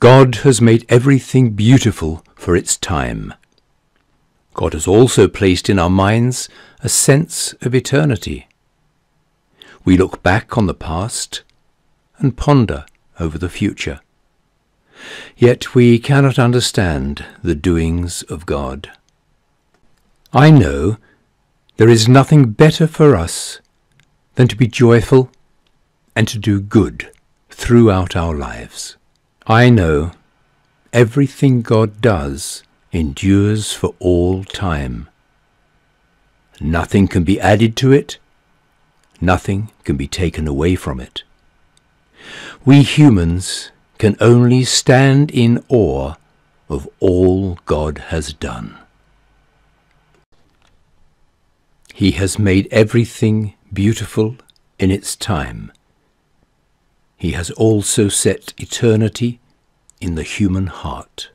God has made everything beautiful for its time. God has also placed in our minds a sense of eternity. We look back on the past and ponder over the future. Yet we cannot understand the doings of God. I know there is nothing better for us than to be joyful and to do good throughout our lives. I know everything God does endures for all time. Nothing can be added to it, nothing can be taken away from it. We humans can only stand in awe of all God has done. He has made everything beautiful in its time. He has also set eternity in the human heart.